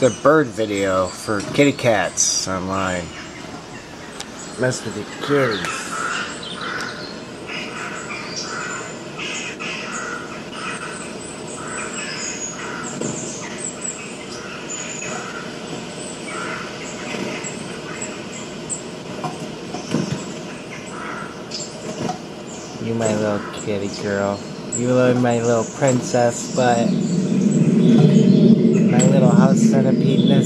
It's a bird video for kitty cats online. Mess with the kitties. You my little kitty girl. You are my little princess, but my little house centipede